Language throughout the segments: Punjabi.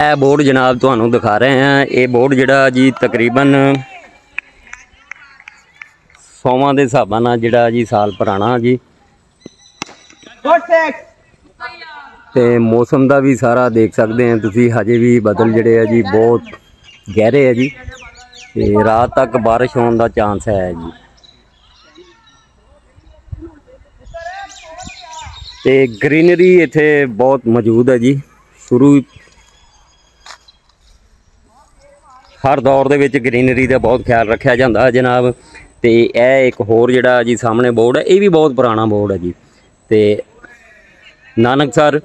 ਇਹ ਬੋਰਡ ਜਨਾਬ ਤੁਹਾਨੂੰ ਦਿਖਾ ਰਹੇ ਹਾਂ। ਇਹ ਬੋਰਡ ਜਿਹੜਾ ਜੀ ਤਕਰੀਬਨ ਸੌਵਾਂ ਦੇ ਹਿਸਾਬਾਂ ਨਾਲ ਜਿਹੜਾ ਜੀ ਸਾਲ ਪੁਰਾਣਾ ਜੀ। ਤੇ ਮੌਸਮ ਦਾ ਵੀ ਸਾਰਾ ਦੇਖ ਸਕਦੇ ਆ ਤੁਸੀਂ ਹਜੇ ਵੀ ਬਦਲ ਜਿਹੜੇ ਆ ਜੀ ਬਹੁਤ ਗਹਿਰੇ ਆ ਜੀ। ਤੇ ਰਾਤ ਤੱਕ ਬਾਰਿਸ਼ ਹੋਣ ਦਾ ਚਾਂਸ ਹੈ ਜੀ। ਤੇ ਗ੍ਰੀਨਰੀ ਇੱਥੇ ਬਹੁਤ ਮੌਜੂਦ ਹੈ ਜੀ। ਸ਼ੁਰੂ ਹਰ ਦੌਰ ਦੇ ਵਿੱਚ ਗ੍ਰੀਨਰੀ ਦਾ ਬਹੁਤ ਖਿਆਲ ਰੱਖਿਆ ਜਾਂਦਾ ਹੈ ਜਨਾਬ। ਤੇ ਇਹ ਇੱਕ ਹੋਰ ਜਿਹੜਾ ਜੀ ਸਾਹਮਣੇ ਬੋਰਡ ਹੈ, ਇਹ ਵੀ ਬਹੁਤ ਪੁਰਾਣਾ ਬੋਰਡ ਹੈ ਜੀ। ਤੇ ਨਾਨਕਸਰ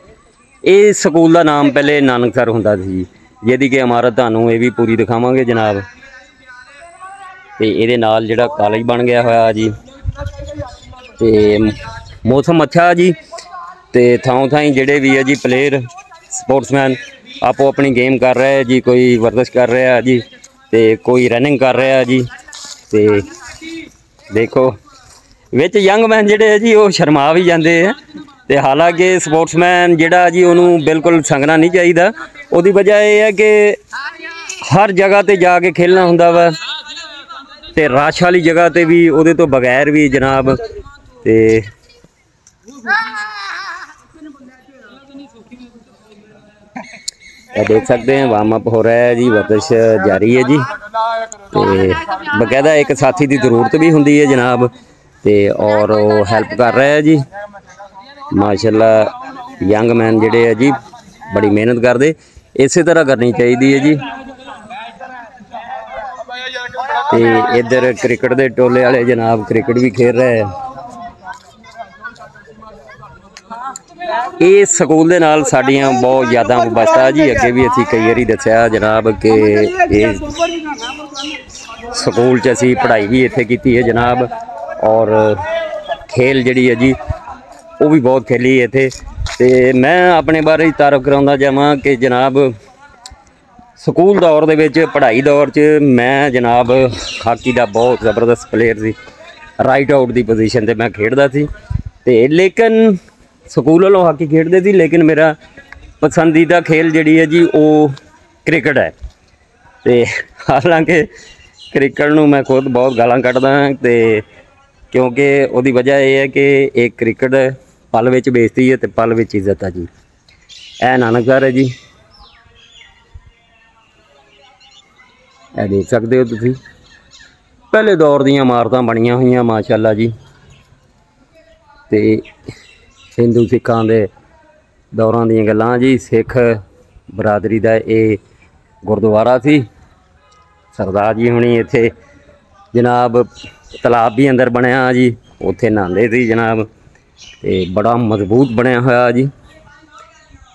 ਇਹ ਸਕੂਲ ਦਾ ਨਾਮ ਪਹਿਲੇ ਨਾਨਕ ਸਰ ਹੁੰਦਾ ਸੀ ਜੀ। ਜਿਹਦੀ ਕਿ ਇਮਾਰਤ ਤੁਹਾਨੂੰ ਇਹ ਵੀ ਪੂਰੀ ਦਿਖਾਵਾਂਗੇ ਜਨਾਬ। ਤੇ ਇਹਦੇ ਨਾਲ ਜਿਹੜਾ ਕਾਲਜ ਬਣ ਗਿਆ ਹੋਇਆ ਜੀ। ਤੇ ਮੌਸਮ ਅੱਛਾ ਜੀ। ਤੇ ਥਾਂ ਥਾਂ ਜਿਹੜੇ ਵੀ ਹੈ ਜੀ ਪਲੇਅਰ ਸਪੋਰਟਸਮੈਨ ਆਪੋ ਆਪਣੀ ਗੇਮ ਕਰ ਰਿਹਾ ਹੈ ਜੀ, ਕੋਈ ਵਰਜ਼ਿਸ਼ ਕਰ ਰਿਹਾ ਜੀ, ਤੇ ਕੋਈ ਰਨਿੰਗ ਕਰ ਰਿਹਾ ਜੀ, ਤੇ ਦੇਖੋ, ਵਿੱਚ ਯੰਗਮੈਨ ਜਿਹੜੇ ਹੈ ਜੀ, ਉਹ ਸ਼ਰਮਾ ਵੀ ਜਾਂਦੇ ਆ ਤੇ ਹਾਲਾਂਕਿ ਸਪੋਰਟਸਮੈਨ ਜਿਹੜਾ ਜੀ, ਉਹਨੂੰ ਬਿਲਕੁਲ ਸੰਗਣਾ ਨਹੀਂ ਚਾਹੀਦਾ, ਉਹਦੀ ਵਜ੍ਹਾ ਇਹ ਹੈ ਕਿ ਹਰ ਜਗ੍ਹਾ ਤੇ ਜਾ ਕੇ ਖੇਲਣਾ ਹੁੰਦਾ ਵਾ, ਤੇ ਰਾਸ਼ ਵਾਲੀ ਜਗ੍ਹਾ ਤੇ ਵੀ, ਉਹਦੇ ਤੋਂ ਬਗੈਰ ਵੀ ਜਨਾਬ, ਤੇ ਇਹ ਦੇਖ ਸਕਦੇ ਆ ਵਾਰਮ ਅਪ ਹੋ ਰਿਹਾ ਹੈ ਜੀ ਵਰਦਸ਼ ਜਾਰੀ ਹੈ ਜੀ। ਤੇ ਬਕਾਇਦਾ ਇੱਕ ਸਾਥੀ ਦੀ ਜ਼ਰੂਰਤ ਵੀ ਹੁੰਦੀ ਹੈ ਜਨਾਬ, ਤੇ ਔਰ ਉਹ ਹੈਲਪ ਕਰ ਰਿਹਾ ਹੈ ਜੀ। ਮਾਸ਼ਾਅੱਲਾ ਯੰਗ ਮੈਨ ਜਿਹੜੇ ਹੈ ਜੀ, ਬੜੀ ਮਿਹਨਤ ਕਰਦੇ। ਇਸੇ ਤਰ੍ਹਾਂ ਕਰਨੀ ਚਾਹੀਦੀ ਹੈ ਜੀ। ਤੇ ਇਧਰ ਕ੍ਰਿਕਟ ਦੇ ਟੋਲੇ ਵਾਲੇ ਜਨਾਬ ਕ੍ਰਿਕਟ ਵੀ ਖੇਡ ਰਹੇ ਆ। ਇਹ ਸਕੂਲ ਦੇ ਨਾਲ ਸਾਡੀਆਂ ਬਹੁਤ ਯਾਦਾਂ ਵਬਸਤਾ ਜੀ। ਅੱਗੇ ਵੀ ਅਸੀਂ ਕਈ ਵਾਰੀ ਦੱਸਿਆ ਜਨਾਬ ਕਿ ਇਹ ਸਕੂਲ 'ਚ ਅਸੀਂ ਪੜ੍ਹਾਈ ਵੀ ਇੱਥੇ ਕੀਤੀ ਹੈ ਜਨਾਬ ਔਰ ਖੇਲ ਜਿਹੜੀ ਹੈ ਜੀ, ਉਹ ਵੀ ਬਹੁਤ ਖੇਲੀ ਇੱਥੇ। ਤੇ ਮੈਂ ਆਪਣੇ ਬਾਰੇ ਤਾਰਫ ਕਰਾਉਂਦਾ ਜਾਵਾਂ ਕਿ ਜਨਾਬ ਸਕੂਲ ਦੌਰ ਦੇ ਵਿੱਚ, ਪੜ੍ਹਾਈ ਦੌਰ 'ਚ ਮੈਂ ਜਨਾਬ ਹਾਕੀ ਦਾ ਬਹੁਤ ਜ਼ਬਰਦਸਤ ਪਲੇਅਰ ਸੀ। ਰਾਈਟ ਆਊਟ ਦੀ ਪੋਜੀਸ਼ਨ ਤੇ ਮੈਂ ਖੇਡਦਾ ਸੀ। ਤੇ ਲੇਕਿਨ ਸਕੂਲ ਵੱਲੋਂ ਹਾਕੀ ਖੇਡਦੇ ਸੀ, ਲੇਕਿਨ ਮੇਰਾ ਪਸੰਦੀਦਾ ਖੇਲ ਜਿਹੜੀ ਹੈ ਜੀ, ਉਹ ਕ੍ਰਿਕਟ ਹੈ। ਤੇ ਹਾਲਾਂਕਿ ਕ੍ਰਿਕਟ ਨੂੰ ਮੈਂ ਖੁਦ ਬਹੁਤ ਗਾਲਾਂ ਕੱਢਦਾ ਹਾਂ, ਤੇ ਕਿਉਂਕਿ ਉਹਦੀ ਵਜ੍ਹਾ ਇਹ ਹੈ ਕਿ ਇਹ ਕ੍ਰਿਕਟ ਪਲ ਵਿੱਚ ਬੇਇੱਜ਼ਤੀ ਹੈ ਤੇ ਪਲ ਵਿੱਚ ਇੱਜ਼ਤ ਹੈ ਜੀ। ਇਹ ਨਾਨਕਸਰ ਹੈ ਜੀ। ਇਹ ਦੇਖ ਸਕਦੇ ਹੋ ਤੁਸੀਂ। ਪਹਿਲੇ ਦੌਰ ਦੀਆਂ ਇਮਾਰਤਾਂ ਬਣੀਆਂ ਹੋਈਆਂ, ਮਾਸ਼ਾਅੱਲਾ ਜੀ। ਤੇ ਹਿੰਦੂ ਸਿੱਖਾਂ ਦੇ ਦੌਰਾਂ ਦੀਆਂ ਗੱਲਾਂ ਜੀ। ਸਿੱਖ ਬਰਾਦਰੀ ਦਾ ਇਹ ਗੁਰਦੁਆਰਾ ਸੀ। ਸਰਦਾਰ ਜੀ ਹੁਣੀ ਇੱਥੇ ਜਨਾਬ ਤਲਾਬ ਵੀ ਅੰਦਰ ਬਣਿਆ ਜੀ। ਉੱਥੇ ਨਹਾਉਂਦੇ ਸੀ ਜਨਾਬ ਤੇ ਬੜਾ ਮਜ਼ਬੂਤ ਬਣਿਆ ਹੋਇਆ ਜੀ।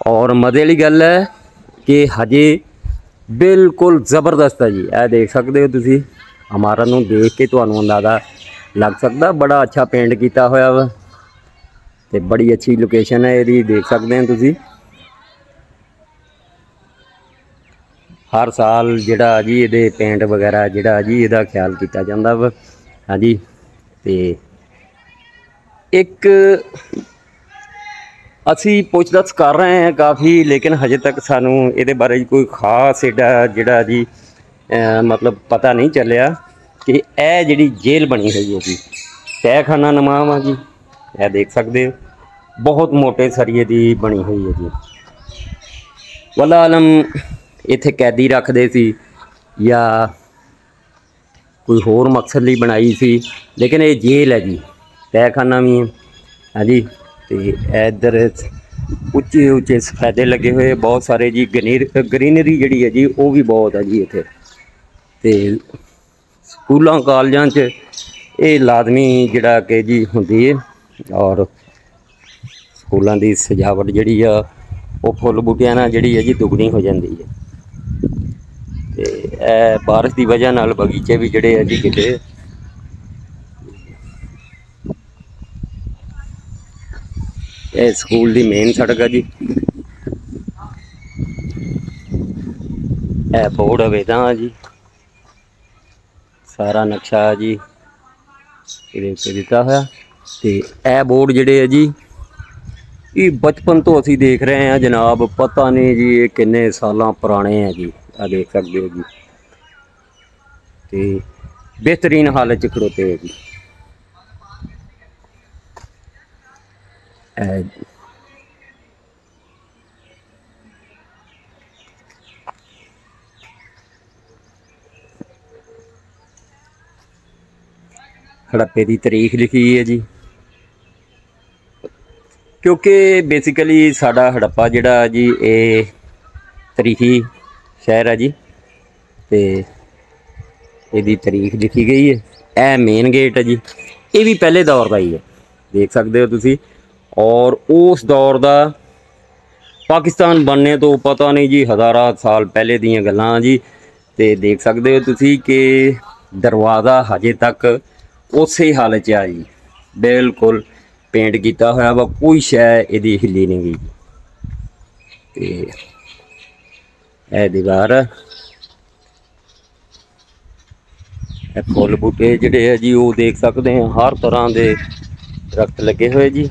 ਔਰ ਮਜ਼ੇ ਵਾਲੀ ਗੱਲ ਹੈ ਕਿ ਹਜੇ ਬਿਲਕੁਲ ਜ਼ਬਰਦਸਤ ਹੈ ਜੀ। ਇਹ ਦੇਖ ਸਕਦੇ ਹੋ ਤੁਸੀਂ। ਇਮਾਰਤ ਨੂੰ ਦੇਖ ਕੇ ਤੁਹਾਨੂੰ ਅੰਦਾਜ਼ਾ ਲੱਗ ਸਕਦਾ। ਬੜਾ ਅੱਛਾ ਪੇਂਟ ਕੀਤਾ ਹੋਇਆ ਵਾ। ਤੇ ਬੜੀ ਅੱਛੀ ਲੋਕੇਸ਼ਨ ਹੈ, ਇਹਦੀ ਦੇਖ ਸਕਦੇ ਹੋ ਤੁਸੀਂ। ਹਰ ਸਾਲ ਜਿਹੜਾ ਜੀ ਇਹਦੇ ਪੇਂਟ ਵਗੈਰਾ, ਜਿਹੜਾ ਜੀ ਇਹਦਾ ਖਿਆਲ ਕੀਤਾ ਜਾਂਦਾ ਵਾ। ਹਾਂਜੀ, ਤੇ ਇੱਕ ਅਸੀਂ ਪੁੱਛਦਛ ਕਰ ਰਹੇ ਹਾਂ ਕਾਫੀ, ਲੇਕਿਨ ਹਜੇ ਤੱਕ ਸਾਨੂੰ ਇਹਦੇ ਬਾਰੇ ਕੋਈ ਖਾਸ ਇਹਦਾ ਜਿਹੜਾ ਜੀ ਮਤਲਬ ਪਤਾ ਨਹੀਂ ਚੱਲਿਆ ਕਿ ਇਹ ਜਿਹੜੀ ਜੇਲ੍ਹ ਬਣੀ ਹੋਈ ਹੈ ਜੀ। ਤਹਿਖਾਨਾ ਨਮਾਮ ਆ ਜੀ। ਇਹ ਦੇਖ ਸਕਦੇ ਹੋ। ਬਹੁਤ ਮੋਟੇ ਸਰੀਏ ਦੀ ਬਣੀ ਹੋਈ ਹੈ ਜੀ। ਵੱਲਾ ਆਲਮ ਇੱਥੇ ਕੈਦੀ ਰੱਖਦੇ ਸੀ ਜਾਂ ਕੋਈ ਹੋਰ ਮਕਸਦ ਲਈ ਬਣਾਈ ਸੀ, ਲੇਕਿਨ ਇਹ ਜੇਲ੍ਹ ਹੈ ਜੀ। ਤਹਿਖਾਨਾ ਵੀ ਹੈ। ਹਾਂਜੀ ਤੇ ਇੱਧਰ ਉੱਚੇ ਉੱਚੇ ਸਫੈਦੇ ਲੱਗੇ ਹੋਏ, ਬਹੁਤ ਸਾਰੇ ਜੀ ਗਨੀਰ, ਗ੍ਰੀਨਰੀ ਜਿਹੜੀ ਹੈ ਜੀ, ਉਹ ਵੀ ਬਹੁਤ ਹੈ ਜੀ ਇੱਥੇ। ਤੇ ਸਕੂਲਾਂ, ਕਾਲਜਾਂ 'ਚ ਇਹ ਲਾਜ਼ਮੀ ਜਿਹੜਾ ਕਿ ਜੀ ਹੁੰਦੀ ਹੈ। ਔਰ ਸਕੂਲਾਂ ਦੀ ਸਜਾਵਟ ਜਿਹੜੀ ਆ, ਉਹ ਫੁੱਲ ਬੂਟਿਆਂ ਨਾਲ ਜਿਹੜੀ ਹੈ ਜੀ ਦੁੱਗਣੀ ਹੋ ਜਾਂਦੀ ਹੈ ਤੇ ਇਹ ਬਾਰਿਸ਼ ਦੀ ਵਜ੍ਹਾ ਨਾਲ ਬਗੀਚੇ ਵੀ ਜਿਹੜੇ ਆ ਜੀ ਕਿਤੇ ਇਹ ਸਕੂਲ ਦੀ ਮੇਨ ਸੜਕ ਆ ਜੀ। ਇਹ ਬੋਰਡ ਵੇਦਾਂ ਜੀ। ਸਾਰਾ ਨਕਸ਼ਾ ਜੀ। ਇਹਦੇ ਉੱਤੇ ਦਿੱਤਾ ਹੋਇਆ। ਤੇ ਇਹ ਬੋਰਡ ਜਿਹੜੇ ਆ ਜੀ, ਇਹ ਬਚਪਨ ਤੋਂ ਅਸੀਂ ਦੇਖ ਰਹੇ ਹਾਂ ਜਨਾਬ, ਪਤਾ ਨਹੀਂ ਜੀ ਇਹ ਕਿੰਨੇ ਸਾਲਾਂ ਪੁਰਾਣੇ ਹੈ ਜੀ ਆ ਦੇਖ ਸਕਦੇ ਹੋ ਜੀ। ਤੇ ਬਿਹਤਰੀਨ ਹਾਲਤ ਚ ਖੜੋਤੇ ਹੈ ਜੀ। ਇਹ ਹੜੱਪੇ ਦੀ ਤਾਰੀਖ ਲਿਖੀ ਹੈ ਜੀ। ਕਿਉਂਕਿ ਬੇਸਿਕਲੀ ਸਾਡਾ ਹੜੱਪਾ ਜਿਹੜਾ ਜੀ, ਇਹ ਤਰੀਖੀ ਸ਼ਹਿਰ ਹੈ ਜੀ ਤੇ ਇਹਦੀ ਤਾਰੀਖ ਲਿਖੀ ਗਈ ਹੈ। ਇਹ ਮੇਨ ਗੇਟ ਹੈ ਜੀ। ਇਹ ਵੀ ਪਹਿਲੇ ਦੌਰ ਦਾ ਹੀ ਹੈ। ਦੇਖ ਸਕਦੇ ਹੋ ਤੁਸੀਂ। ਔਰ ਉਸ ਦੌਰ ਦਾ ਪਾਕਿਸਤਾਨ ਬਣਨੇ ਤੋਂ ਪਤਾ ਨਹੀਂ ਜੀ, ਹਜ਼ਾਰਾਂ ਸਾਲ ਪਹਿਲੇ ਦੀਆਂ ਗੱਲਾਂ ਜੀ। ਤੇ ਦੇਖ ਸਕਦੇ ਹੋ ਤੁਸੀਂ ਕਿ ਦਰਵਾਜ਼ਾ ਹਜੇ ਤੱਕ ਉਸੇ ਹਾਲਤ 'ਚ ਆ ਜੀ। ਬਿਲਕੁਲ। ਪੇਂਟ ਕੀਤਾ ਹੋਇਆ ਵਾ, ਕੋਈ ਸ਼ੈ ਇਹਦੀ ਹਿੱਲੀ ਨਹੀਂ ਗਈ। ਤੇ ਇਹ ਦੀਵਾਰ, ਇਹ ਫੁੱਲ ਬੂਟੇ ਜਿਹੜੇ ਆ ਜੀ, ਉਹ ਦੇਖ ਸਕਦੇ ਆ, ਹਰ ਤਰ੍ਹਾਂ ਦੇ ਦਰਖਤ ਲੱਗੇ ਹੋਏ ਜੀ।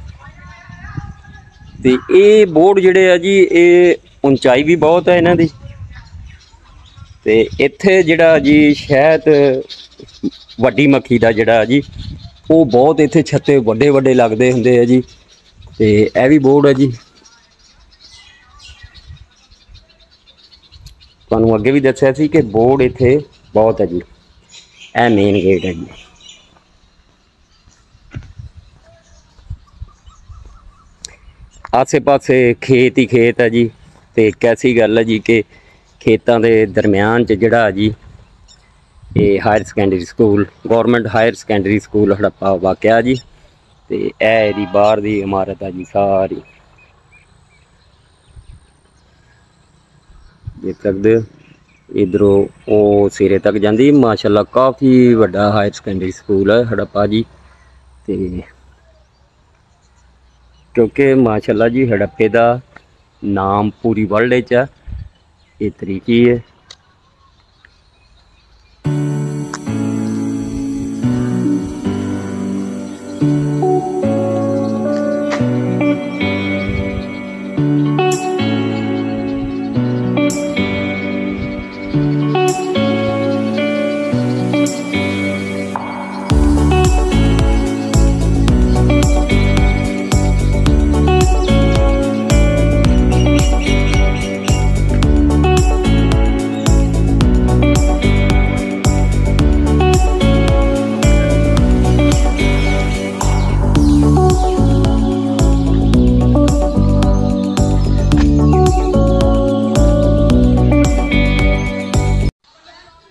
ਤੇ ਇਹ ਬੋਰਡ ਜਿਹੜੇ ਆ ਜੀ, ਇਹ ਉਚਾਈ ਵੀ ਬਹੁਤ ਹੈ ਇਹਨਾਂ ਦੀ। ਤੇ ਇੱਥੇ ਜਿਹੜਾ ਜੀ ਸ਼ਹਿਦ ਵੱਡੀ ਮੱਖੀ ਦਾ ਜਿਹੜਾ ਜੀ ਉਹ ਬਹੁਤ ਇੱਥੇ ਛੱਤੇ ਵੱਡੇ ਵੱਡੇ ਲੱਗਦੇ ਹੁੰਦੇ ਆ ਜੀ। ਤੇ ਇਹ ਵੀ ਬੋਰਡ ਹੈ ਜੀ। ਤੁਹਾਨੂੰ ਅੱਗੇ ਵੀ ਦੱਸਿਆ ਸੀ ਕਿ ਬੋਰਡ ਇੱਥੇ ਬਹੁਤ ਹੈ ਜੀ। ਇਹ ਮੇਨ ਗੇਟ ਹੈ ਜੀ। ਆਸੇ ਪਾਸੇ ਖੇਤ ਹੀ ਖੇਤ ਹੈ ਜੀ। ਤੇ ਕੈਸੀ ਗੱਲ ਹੈ ਜੀ ਕਿ ਖੇਤਾਂ ਦੇ ਦਰਮਿਆਨ ਚ ਜਿਹੜਾ ਜੀ ਇਹ higher secondary school government higher secondary school Harappa ਵਾਕਿਆ ਜੀ ਤੇ ਇਹ ਇਹਦੀ ਬਾਹਰ ਦੀ ਇਮਾਰਤ ਆ ਜੀ ਸਾਰੀ। ਦੇਖ ਸਕਦੇ ਹੋ, ਇਧਰੋਂ ਉਹ ਸਿਰੇ ਤੱਕ ਜਾਂਦੀ, ਮਾਸ਼ਾਅੱਲਾ ਕਾਫੀ ਵੱਡਾ ਹਾਇਰ ਸੈਕੰਡਰੀ ਸਕੂਲ ਹੈ ਹੜੱਪਾ ਜੀ ਤੇ ਕਿਉਂਕਿ ਮਾਸ਼ਾਅੱਲਾ ਜੀ ਹੜੱਪੇ ਦਾ ਨਾਮ ਪੂਰੀ ਵਰਲਡ ਵਿੱਚ ਆ, ਇਹ ਤਰੀਕੀ ਹੈ।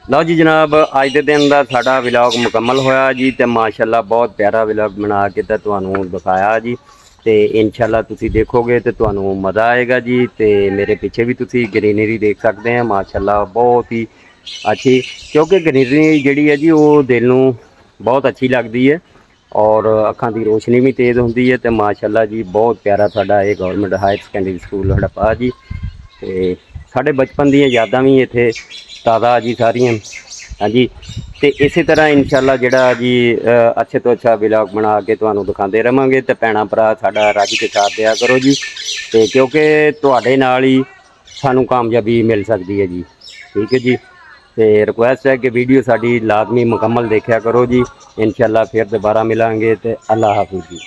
ਲਓ ਜੀ ਜਨਾਬ, ਅੱਜ ਦੇ ਦਿਨ ਦਾ ਸਾਡਾ ਵਲੌਗ ਮੁਕੰਮਲ ਹੋਇਆ ਜੀ ਤੇ ਮਾਸ਼ਾਅੱਲਾ ਬਹੁਤ ਪਿਆਰਾ ਵਲੌਗ ਬਣਾ ਕੇ ਤਾਂ ਤੁਹਾਨੂੰ ਦਿਖਾਇਆ ਜੀ ਤੇ ਇਨਸ਼ਾਅੱਲਾ ਤੁਸੀਂ ਦੇਖੋਗੇ ਤੇ ਤੁਹਾਨੂੰ ਮਜ਼ਾ ਆਏਗਾ ਜੀ ਤੇ ਮੇਰੇ ਪਿੱਛੇ ਵੀ ਤੁਸੀਂ ਗ੍ਰੀਨਰੀ ਦੇਖ ਸਕਦੇ ਆ, ਮਾਸ਼ਾਅੱਲਾ ਬਹੁਤ ਹੀ ਅੱਛੀ, ਕਿਉਂਕਿ ਗ੍ਰੀਨਰੀ ਜਿਹੜੀ ਹੈ ਜੀ ਉਹ ਦਿਲ ਨੂੰ ਬਹੁਤ ਅੱਛੀ ਲੱਗਦੀ ਹੈ ਔਰ ਅੱਖਾਂ ਦੀ ਰੋਸ਼ਨੀ ਵੀ ਤੇਜ਼ ਹੁੰਦੀ ਹੈ ਤੇ ਮਾਸ਼ਾਅੱਲਾ ਜੀ ਬਹੁਤ ਪਿਆਰਾ ਸਾਡਾ ਇਹ government higher secondary school Harappa ਜੀ ਤੇ ਸਾਡੇ ਬਚਪਨ ਦੀਆਂ ਯਾਦਾਂ ਵੀ ਇੱਥੇ ਤਾਜ਼ਾ ਜੀ ਸਾਰੀਆਂ। ਹਾਂਜੀ। ਤੇ ਇਸੇ ਤਰ੍ਹਾਂ ਇਨਸ਼ਾਅੱਲਾ ਜਿਹੜਾ ਜੀ ਅੱਛੇ ਤੋਂ ਅੱਛਾ ਵਲੌਗ ਬਣਾ ਕੇ ਤੁਹਾਨੂੰ ਦਿਖਾਉਂਦੇ ਰਵਾਂਗੇ ਤੇ ਭੈਣਾ ਭਰਾ ਸਾਡਾ ਰੱਜ ਕੇ ਸਾਥ ਦਿਆ ਕਰੋ ਜੀ। ਤੇ ਕਿਉਂਕਿ ਤੁਹਾਡੇ ਨਾਲ ਹੀ ਸਾਨੂੰ ਕਾਮਯਾਬੀ ਮਿਲ ਸਕਦੀ ਹੈ ਜੀ। ਠੀਕ ਹੈ ਜੀ। ਤੇ ਰਿਕੁਐਸਟ ਹੈ ਕਿ ਵੀਡੀਓ ਸਾਡੀ ਲਾਜ਼ਮੀ ਮੁਕੰਮਲ ਦੇਖਿਆ ਕਰੋ ਜੀ। ਇਨਸ਼ਾਅੱਲਾ ਫਿਰ ਦੁਬਾਰਾ ਮਿਲਾਂਗੇ ਤੇ ਅੱਲਾ ਹਾਫਿਜ਼ ਜੀ।